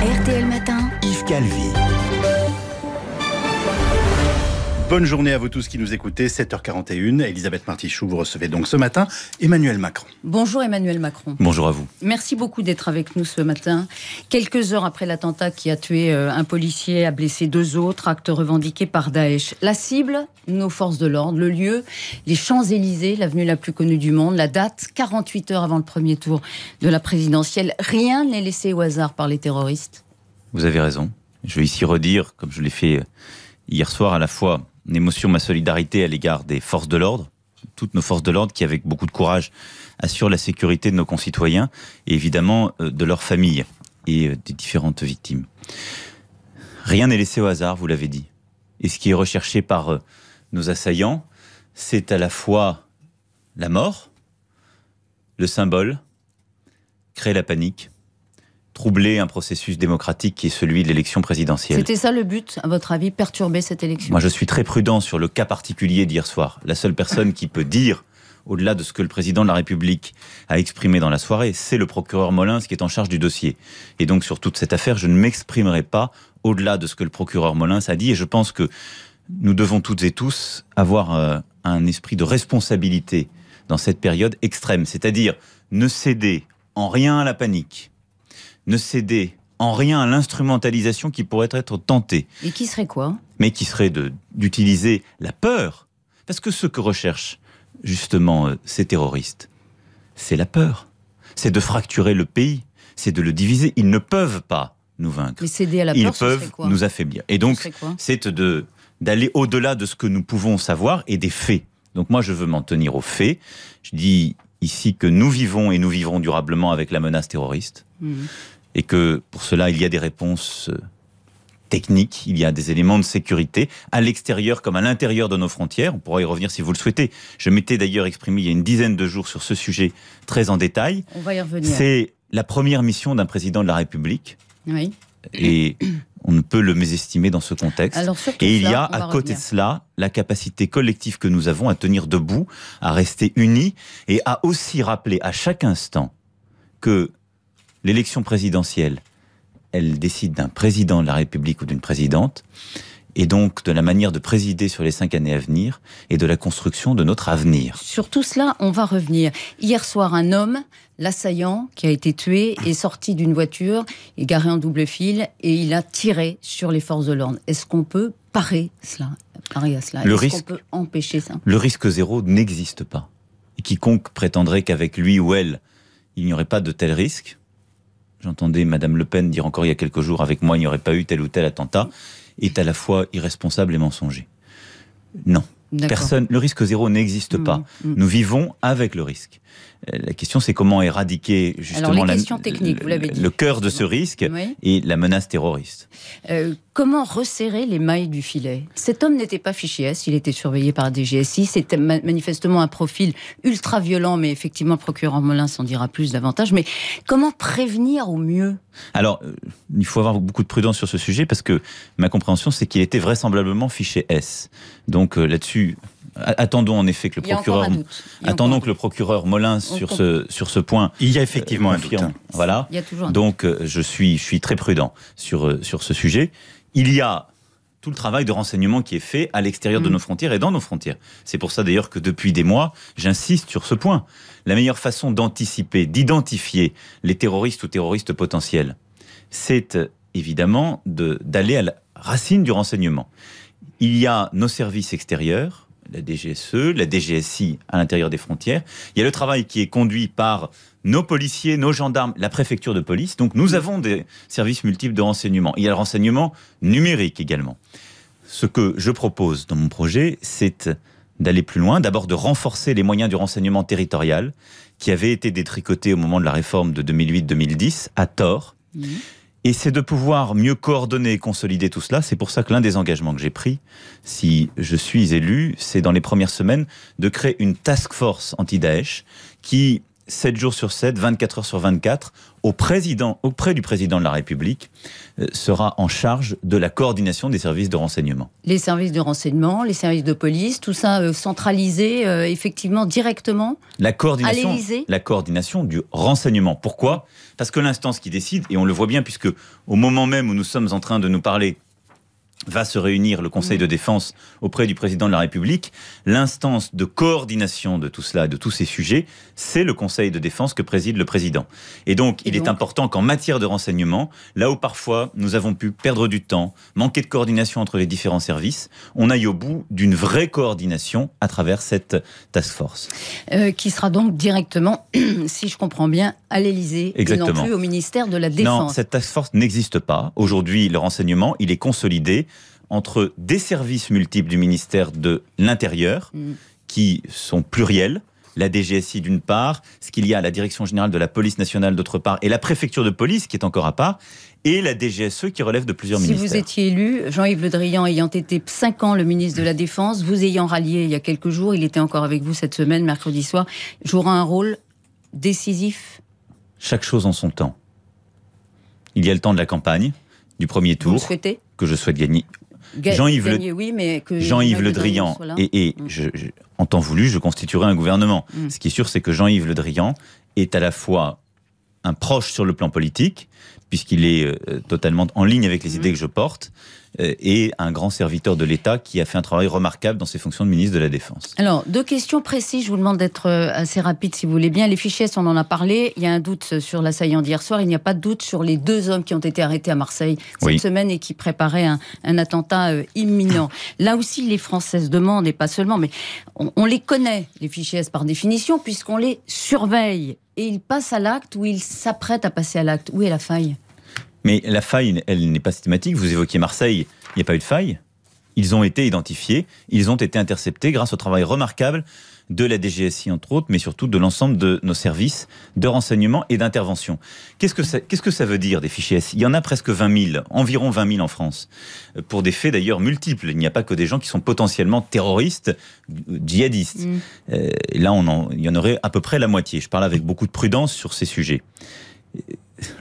RTL Matin. Yves Calvi. Bonne journée à vous tous qui nous écoutez. 7h41. Elisabeth Martichoux, vous recevez donc ce matin Emmanuel Macron. Bonjour Emmanuel Macron. Bonjour à vous. Merci beaucoup d'être avec nous ce matin. Quelques heures après l'attentat qui a tué euh, un policier, a blessé deux autres, acte revendiqué par Daesh. La cible, nos forces de l'ordre. Le lieu, les Champs-Élysées, l'avenue la plus connue du monde. La date, 48 heures avant le premier tour de la présidentielle. Rien n'est laissé au hasard par les terroristes. Vous avez raison. Je vais ici redire, comme je l'ai fait hier soir, à la fois une émotion, ma solidarité à l'égard des forces de l'ordre, toutes nos forces de l'ordre qui, avec beaucoup de courage, assurent la sécurité de nos concitoyens et évidemment euh, de leurs familles et euh, des différentes victimes. Rien n'est laissé au hasard, vous l'avez dit. Et ce qui est recherché par euh, nos assaillants, c'est à la fois la mort, le symbole, créer la panique, troubler un processus démocratique qui est celui de l'élection présidentielle. C'était ça le but, à votre avis, perturber cette élection? Moi, je suis très prudent sur le cas particulier d'hier soir. La seule personne qui peut dire au-delà de ce que le président de la République a exprimé dans la soirée, c'est le procureur Molins qui est en charge du dossier. Et donc sur toute cette affaire, je ne m'exprimerai pas au-delà de ce que le procureur Molins a dit. Et je pense que nous devons toutes et tous avoir euh, un esprit de responsabilité dans cette période extrême, c'est-à-dire ne céder en rien à la panique, ne céder en rien à l'instrumentalisation qui pourrait être tentée. Et qui serait quoi? Mais qui serait d'utiliser la peur. Parce que ce que recherchent justement euh, ces terroristes, c'est la peur. C'est de fracturer le pays, c'est de le diviser. Ils ne peuvent pas nous vaincre. Mais céder à la Ils peur, peuvent nous affaiblir. Et donc, c'est de d'aller au-delà de ce que nous pouvons savoir et des faits. Donc moi, je veux m'en tenir aux faits. Je dis ici que nous vivons et nous vivrons durablement avec la menace terroriste. Mmh et que pour cela, il y a des réponses euh, techniques, il y a des éléments de sécurité à l'extérieur comme à l'intérieur de nos frontières. On pourra y revenir si vous le souhaitez. Je m'étais d'ailleurs exprimé il y a une dizaine de jours sur ce sujet très en détail. On va y revenir. C'est la première mission d'un président de la République. Oui. Et on ne peut le mésestimer dans ce contexte. et il y a à côté de cela la capacité collective que nous avons à tenir debout, à rester unis et à aussi rappeler à chaque instant que l'élection présidentielle, elle décide d'un président de la République ou d'une présidente, et donc de la manière de présider sur les cinq années à venir et de la construction de notre avenir. Sur tout cela, on va revenir. Hier soir, un homme, l'assaillant, qui a été tué, est sorti d'une voiture, est garé en double fil et il a tiré sur les forces de l'ordre. Est-ce qu'on peut parer cela, parer à cela? Le Est-ce risque, qu'on peut empêcher ça? Le risque zéro n'existe pas. Et quiconque prétendrait qu'avec lui ou elle, il n'y aurait pas de tel risque, j'entendais Madame Le Pen dire encore il y a quelques jours, avec moi, il n'y aurait pas eu tel ou tel attentat, est à la fois irresponsable et mensonger. Non. Personne, le risque zéro n'existe mmh, pas. Mmh. Nous vivons avec le risque. Euh, la question, c'est comment éradiquer justement la, techniques, le, le, cœur de ce risque et la menace terroriste. Euh, comment resserrer les mailles du filet? Cet homme n'était pas fiché S, il était surveillé par des GSI. C'était manifestement un profil ultra violent, mais effectivement, procureur Molin s'en dira plus davantage. Mais comment prévenir au mieux? Alors, euh, il faut avoir beaucoup de prudence sur ce sujet parce que ma compréhension, c'est qu'il était vraisemblablement fiché S. Donc là-dessus, Attendons en effet que le procureur, attendons que le procureur Molins sur ce sur ce point. Il y a effectivement un doute. Voilà. Il y a toujours un Donc euh, je suis je suis très prudent sur euh, sur ce sujet. Il y a tout le travail de renseignement qui est fait à l'extérieur de mm. nos frontières et dans nos frontières. C'est pour ça d'ailleurs que depuis des mois, j'insiste sur ce point. La meilleure façon d'anticiper, d'identifier les terroristes ou terroristes potentiels, c'est évidemment d'aller à la racine du renseignement. Il y a nos services extérieurs, la DGSE, la DGSI à l'intérieur des frontières. Il y a le travail qui est conduit par nos policiers, nos gendarmes, la préfecture de police. Donc nous avons des services multiples de renseignement. Il y a le renseignement numérique également. Ce que je propose dans mon projet, c'est d'aller plus loin, d'abord de renforcer les moyens du renseignement territorial qui avaient été détricotés au moment de la réforme de 2008-2010 à tort. Mmh. Et c'est de pouvoir mieux coordonner et consolider tout cela. C'est pour ça que l'un des engagements que j'ai pris, si je suis élu, c'est dans les premières semaines de créer une task force anti-Daesh qui 7 jours sur 7, 24 heures sur 24, au président, auprès du président de la République, euh, sera en charge de la coordination des services de renseignement. Les services de renseignement, les services de police, tout ça euh, centralisé euh, effectivement directement la coordination, la coordination du renseignement. Pourquoi? Parce que l'instance qui décide, et on le voit bien puisque au moment même où nous sommes en train de nous parler va se réunir le Conseil de défense auprès du président de la République. L'instance de coordination de tout cela, de tous ces sujets, c'est le Conseil de défense que préside le président. Et donc, il est important qu'en matière de renseignement, là où parfois nous avons pu perdre du temps, manquer de coordination entre les différents services, on aille au bout d'une vraie coordination à travers cette task force. Euh, qui sera donc directement, si je comprends bien, à l'Élysée et non plus au ministère de la Défense. Non, cette task force n'existe pas. Aujourd'hui, le renseignement, il est consolidé entre des services multiples du ministère de l'Intérieur, mm. qui sont pluriels, la DGSI d'une part, ce qu'il y a à la Direction générale de la police nationale d'autre part, et la préfecture de police qui est encore à part, et la DGSE qui relève de plusieurs ministères. Si vous étiez élu, Jean-Yves Le Drian ayant été cinq ans le ministre de la Défense, vous ayant rallié il y a quelques jours, il était encore avec vous cette semaine, mercredi soir, jouera un rôle décisif? Chaque chose en son temps. Il y a le temps de la campagne, du premier tour. Vous souhaitez? Que je souhaite gagner Jean-Yves Le, Drian, et, mm. en temps voulu, je constituerai un gouvernement. Mm. Ce qui est sûr, c'est que Jean-Yves Le Drian est à la fois un proche sur le plan politique, puisqu'il est euh, totalement en ligne avec les mm. idées que je porte, euh, et un grand serviteur de l'État qui a fait un travail remarquable dans ses fonctions de ministre de la Défense. Alors, deux questions précises, je vous demande d'être euh, assez rapide si vous voulez bien. Les fichiers, on en a parlé, il y a un doute sur l'assaillant d'hier soir, il n'y a pas de doute sur les deux hommes qui ont été arrêtés à Marseille cette semaine et qui préparaient un, attentat euh, imminent. Là aussi, les Français se demandent, et pas seulement, mais on, les connaît, les fichiers par définition, puisqu'on les surveille. Et ils passent à l'acte ou ils s'apprêtent à passer à l'acte. Où est la faille? Mais la faille, elle n'est pas systématique. Vous évoquiez Marseille, il n'y a pas eu de faille. Ils ont été identifiés, ils ont été interceptés grâce au travail remarquable de la DGSI, entre autres, mais surtout de l'ensemble de nos services de renseignement et d'intervention. Qu'est-ce que, ça, qu'est-ce que ça veut dire, des fichiers S? Il y en a presque 20 000, environ 20 000 en France, pour des faits d'ailleurs multiples. Il n'y a pas que des gens qui sont potentiellement terroristes, djihadistes. Mm. Euh, là, on en, il y en aurait à peu près la moitié. Je parle avec beaucoup de prudence sur ces sujets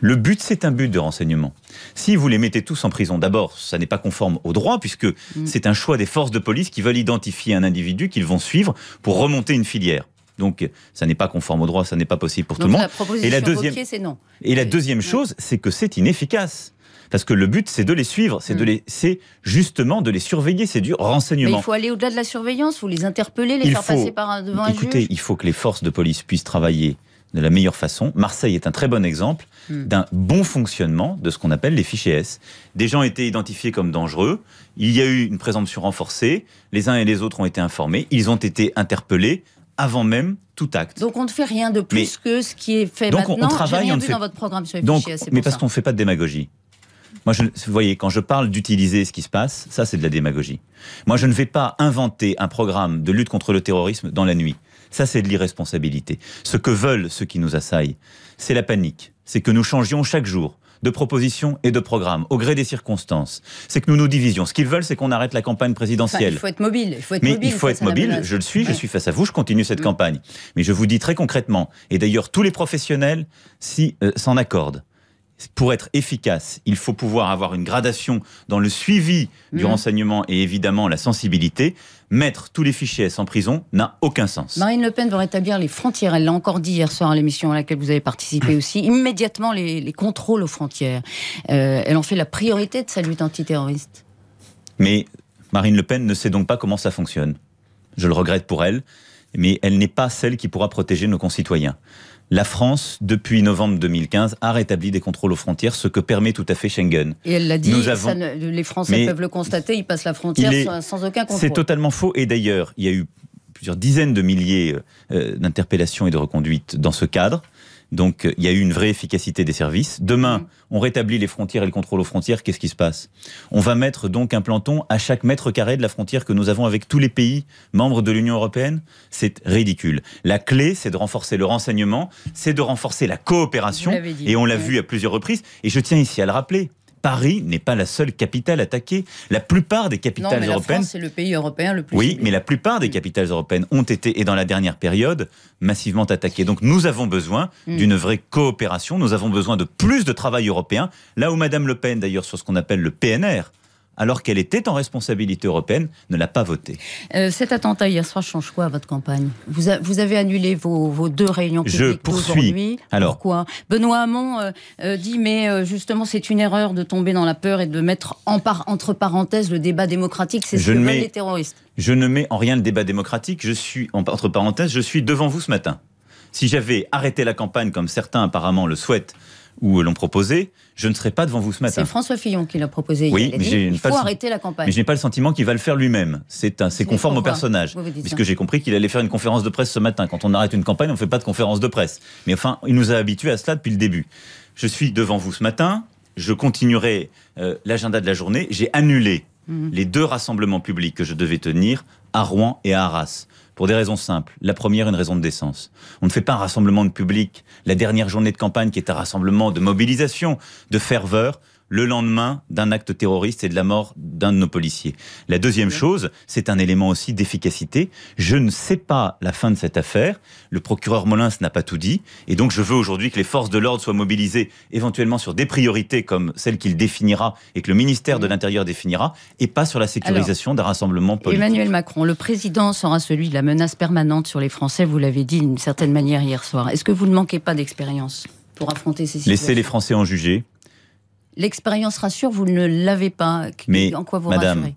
le but, c'est un but de renseignement. Si vous les mettez tous en prison, d'abord, ça n'est pas conforme au droit, puisque mm. c'est un choix des forces de police qui veulent identifier un individu qu'ils vont suivre pour remonter une filière. Donc, ça n'est pas conforme au droit, ça n'est pas possible pour tout le monde. et la deuxième, non. Et la deuxième chose, c'est que c'est inefficace. Parce que le but, c'est de les suivre, c'est de mm. les, c'est justement de les surveiller, c'est du renseignement. Mais il faut aller au-delà de la surveillance, il faut les interpeller, les faire passer par devant un juge. Écoutez, il faut que les forces de police puissent travailler de la meilleure façon. Marseille est un très bon exemple hmm. d'un bon fonctionnement de ce qu'on appelle les fichiers S. Des gens étaient identifiés comme dangereux, il y a eu une présomption renforcée, les uns et les autres ont été informés, ils ont été interpellés avant même tout acte. Donc on ne fait rien de plus que ce qui est fait donc maintenant. On travaille, rien on vu dans votre programme sur les fichiers S. Mais parce qu'on ne fait pas de démagogie. Moi, je, vous voyez, quand je parle d'utiliser ce qui se passe, ça c'est de la démagogie. Moi, je ne vais pas inventer un programme de lutte contre le terrorisme dans la nuit. Ça, c'est de l'irresponsabilité. Ce que veulent ceux qui nous assaillent, c'est la panique. C'est que nous changions chaque jour de propositions et de programmes au gré des circonstances. C'est que nous nous divisions. Ce qu'ils veulent, c'est qu'on arrête la campagne présidentielle. il faut être mobile. Il faut être Mais mobile il faut être mobile. Je le suis. Je suis face à vous. Je continue cette mm. campagne. Mais je vous dis très concrètement, et d'ailleurs tous les professionnels euh, s'en accordent pour être efficace, il faut pouvoir avoir une gradation dans le suivi du mmh. renseignement et évidemment la sensibilité. Mettre tous les fichiers S en prison n'a aucun sens. Marine Le Pen veut rétablir les frontières. Elle l'a encore dit hier soir à l'émission à laquelle vous avez participé aussi. Immédiatement les, contrôles aux frontières. Euh, elle en fait la priorité de sa lutte antiterroriste. Mais Marine Le Pen ne sait donc pas comment ça fonctionne. Je le regrette pour elle, mais elle n'est pas celle qui pourra protéger nos concitoyens la France, depuis novembre 2015, a rétabli des contrôles aux frontières, ce que permet tout à fait Schengen. Et elle l'a dit, les Français peuvent le constater, ils passent la frontière sans, aucun contrôle. C'est totalement faux. Et d'ailleurs, il y a eu plusieurs dizaines de milliers euh, d'interpellations et de reconduites dans ce cadre. Donc il y a eu une vraie efficacité des services. Demain, mm. on rétablit les frontières et le contrôle aux frontières. Qu'est-ce qui se passe? On va mettre donc un planton à chaque mètre carré de la frontière que nous avons avec tous les pays membres de l'Union européenne. C'est ridicule. La clé, c'est de renforcer le renseignement, c'est de renforcer la coopération. Et on l'a vu à plusieurs reprises. Et je tiens ici à le rappeler Paris n'est pas la seule capitale attaquée. La plupart des capitales non, mais européennes. c'est le pays européen le plus. Oui, mais la plupart des capitales européennes ont été, et dans la dernière période, massivement attaquées. Donc nous avons besoin mm. d'une vraie coopération. Nous avons besoin de plus de travail européen. Là où Madame Le Pen, d'ailleurs, sur ce qu'on appelle le PNR, alors qu'elle était en responsabilité européenne, ne l'a pas voté. Euh, cet attentat hier soir change quoi à votre campagne? Vous, avez annulé vos, deux réunions publiques Je poursuis. Alors, Pourquoi? Benoît Hamon euh, euh, dit mais justement c'est une erreur de tomber dans la peur et de mettre en entre parenthèses le débat démocratique. C'est ce que veulent les terroristes. Je ne mets en rien le débat démocratique. Je suis entre parenthèses, je suis devant vous ce matin. Si j'avais arrêté la campagne comme certains apparemment le souhaitent ou l'ont proposé, je ne serai pas devant vous ce matin. C'est François Fillon qui l'a proposé. Oui, mais il faut arrêter la campagne. Mais je n'ai pas le sentiment qu'il va le faire lui-même. C'est conforme au personnage. Puisque j'ai compris qu'il allait faire une conférence de presse ce matin. Quand on arrête une campagne, on ne fait pas de conférence de presse. Mais enfin, il nous a habitués à cela depuis le début. Je suis devant vous ce matin. Je continuerai euh, l'agenda de la journée. J'ai annulé mhm. les deux rassemblements publics que je devais tenir à Rouen et à Arras pour des raisons simples. La première, une raison de décence. On ne fait pas un rassemblement de public, la dernière journée de campagne qui est un rassemblement de mobilisation, de ferveur, le lendemain d'un acte terroriste et de la mort d'un de nos policiers. La deuxième chose, c'est un élément aussi d'efficacité. Je ne sais pas la fin de cette affaire. Le procureur Molins n'a pas tout dit. Et donc, je veux aujourd'hui que les forces de l'ordre soient mobilisées éventuellement sur des priorités comme celles qu'il définira et que le ministère de l'Intérieur définira et pas sur la sécurisation d'un rassemblement politique. Emmanuel Macron, le président sera celui de la menace permanente sur les Français. Vous l'avez dit d'une certaine manière hier soir. Est-ce que vous ne manquez pas d'expérience pour affronter ces situations Laissez les Français en juger. L'expérience rassure, vous ne l'avez pas. Mais en quoi vous Madame,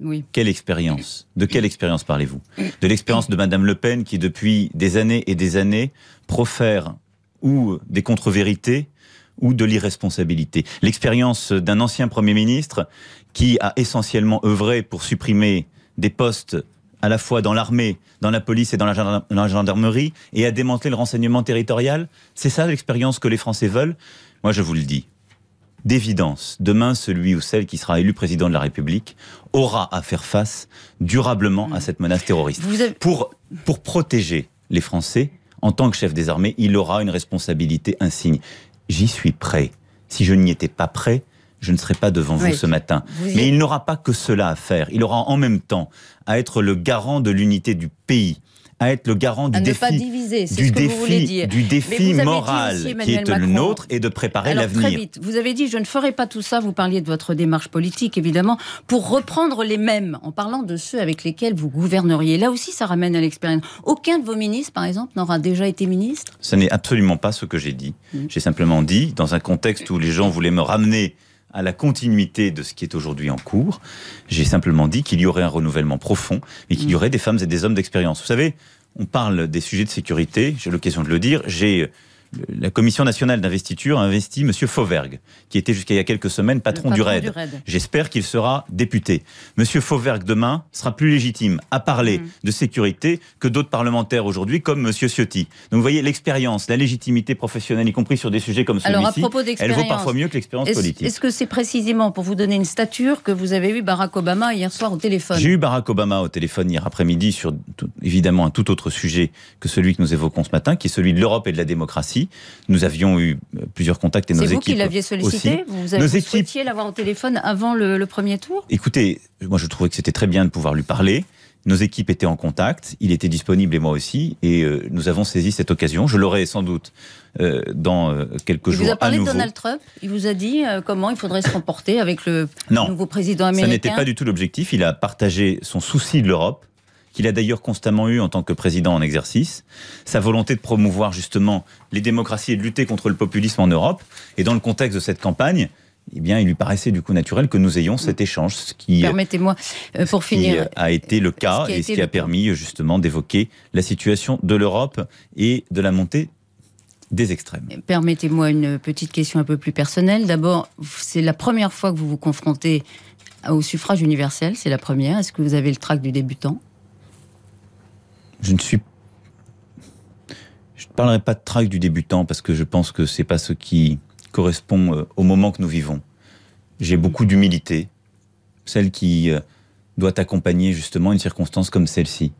oui. Quelle expérience De quelle expérience parlez-vous De l'expérience de Madame Le Pen qui, depuis des années et des années, profère ou des contre-vérités ou de l'irresponsabilité. L'expérience d'un ancien Premier ministre qui a essentiellement œuvré pour supprimer des postes à la fois dans l'armée, dans la police et dans la gendarmerie, et à démanteler le renseignement territorial. C'est ça l'expérience que les Français veulent? Moi, je vous le dis, d'évidence, demain, celui ou celle qui sera élu président de la République aura à faire face durablement à cette menace terroriste. Pour, pour protéger les Français, en tant que chef des armées, il aura une responsabilité insigne. J'y suis prêt. Si je n'y étais pas prêt, je ne serais pas devant vous ce matin. Mais il n'aura pas que cela à faire. Il aura en même temps à être le garant de l'unité du pays, à être le garant du défi, du, défi du défi moral qui est le nôtre et de préparer l'avenir. Très vite, vous avez dit je ne ferai pas tout ça. Vous parliez de votre démarche politique évidemment pour reprendre les mêmes en parlant de ceux avec lesquels vous gouverneriez. Là aussi, ça ramène à l'expérience. Aucun de vos ministres, par exemple, n'aura déjà été ministre? Ce n'est absolument pas ce que j'ai dit. Mmh. J'ai simplement dit dans un contexte où les gens voulaient me ramener à la continuité de ce qui est aujourd'hui en cours. J'ai simplement dit qu'il y aurait un renouvellement profond et qu'il y mmh. aurait des femmes et des hommes d'expérience. Vous savez, on parle des sujets de sécurité, j'ai l'occasion de le dire, j'ai la Commission nationale d'investiture a investi M. Fauvergue, qui était jusqu'à il y a quelques semaines patron, du RAID. J'espère qu'il sera député. M. Fauvergue, demain, sera plus légitime à parler mm. de sécurité que d'autres parlementaires aujourd'hui, comme M. Ciotti. Donc vous voyez, l'expérience, la légitimité professionnelle, y compris sur des sujets comme celui-ci, elle vaut parfois mieux que l'expérience politique. Est-ce que c'est précisément pour vous donner une stature que vous avez eu Barack Obama hier soir au téléphone? J'ai eu Barack Obama au téléphone hier après-midi sur évidemment un tout autre sujet que celui que nous évoquons ce matin, qui est celui de l'Europe et de la démocratie. Nous avions eu euh, plusieurs contacts et nos équipes. C'est vous qui l'aviez sollicité Vous, avez, souhaitiez l'avoir au téléphone avant le, premier tour Écoutez, moi je trouvais que c'était très bien de pouvoir lui parler. Nos équipes étaient en contact, il était disponible et moi aussi, et euh, nous avons saisi cette occasion. Je l'aurai sans doute euh, dans quelques jours. Il vous a parlé de Donald Trump Il vous a dit comment il faudrait se comporter avec le nouveau président américain Ça n'était pas du tout l'objectif. Il a partagé son souci de l'Europe, qu'il a d'ailleurs constamment eu en tant que président en exercice, sa volonté de promouvoir justement les démocraties et de lutter contre le populisme en Europe. Et dans le contexte de cette campagne, eh bien, il lui paraissait du coup naturel que nous ayons cet échange, ce qui, permettez-moi, euh, pour finir, a été le cas et ce qui a permis justement d'évoquer la situation de l'Europe et de la montée des extrêmes. Permettez-moi une petite question un peu plus personnelle. D'abord, c'est la première fois que vous vous confrontez au suffrage universel, c'est la première. Est-ce que vous avez le trac du débutant? Je ne suis je ne parlerai pas de trac du débutant parce que je pense que c'est pas ce qui correspond euh, au moment que nous vivons. J'ai beaucoup d'humilité, celle qui euh, doit accompagner justement une circonstance comme celle-ci.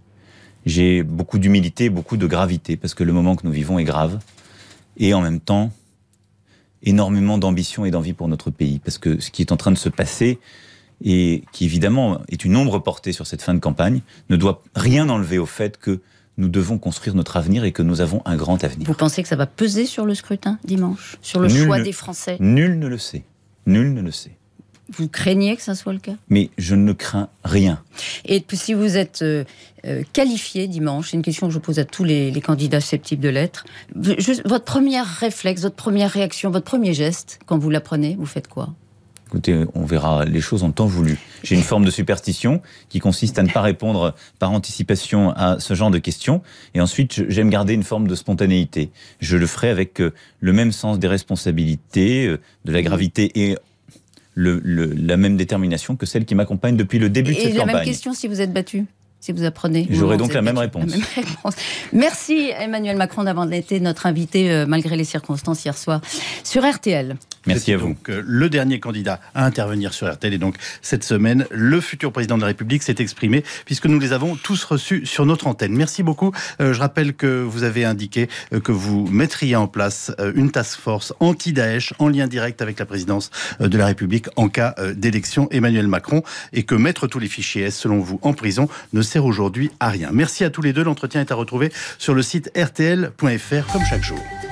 J'ai beaucoup d'humilité, beaucoup de gravité parce que le moment que nous vivons est grave et en même temps, énormément d'ambition et d'envie pour notre pays. Parce que ce qui est en train de se passer, et qui évidemment est une ombre portée sur cette fin de campagne, ne doit rien enlever au fait que nous devons construire notre avenir et que nous avons un grand avenir. Vous pensez que ça va peser sur le scrutin dimanche? Sur le choix des Français? Nul ne le sait. Nul ne le sait. Vous craignez que ça soit le cas? Mais je ne crains rien. Et si vous êtes euh, euh, qualifié dimanche, c'est une question que je pose à tous les, candidats susceptibles de l'être, votre premier réflexe, votre première réaction, votre premier geste, quand vous l'apprenez, vous faites quoi? Écoutez, on verra les choses en temps voulu. J'ai une forme de superstition qui consiste à ne pas répondre par anticipation à ce genre de questions. Et ensuite, j'aime garder une forme de spontanéité. Je le ferai avec euh, le même sens des responsabilités, de la gravité et le, la même détermination que celle qui m'accompagne depuis le début de cette campagne. Et la même question si vous êtes battu si vous apprenez. J'aurai donc la même, réponse. Merci Emmanuel Macron d'avoir été notre invité euh, malgré les circonstances hier soir sur RTL. Merci à vous. Donc, euh, le dernier candidat à intervenir sur RTL et donc cette semaine, le futur président de la République s'est exprimé puisque nous les avons tous reçus sur notre antenne. Merci beaucoup. Euh, je rappelle que vous avez indiqué que vous mettriez en place une task force anti-Daesh en lien direct avec la présidence de la République en cas d'élection Emmanuel Macron et que mettre tous les fichiers S selon vous en prison ne sert aujourd'hui à rien. Merci à tous les deux. L'entretien est à retrouver sur le site rtl.fr comme chaque jour.